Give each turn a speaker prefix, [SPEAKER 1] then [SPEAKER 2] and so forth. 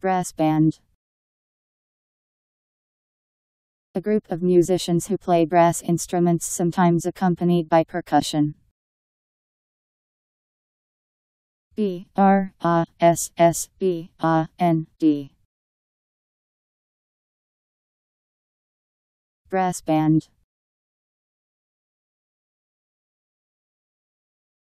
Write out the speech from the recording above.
[SPEAKER 1] Brass band. A group of musicians who play brass instruments sometimes accompanied by percussion. B R A S S B A N D Brass band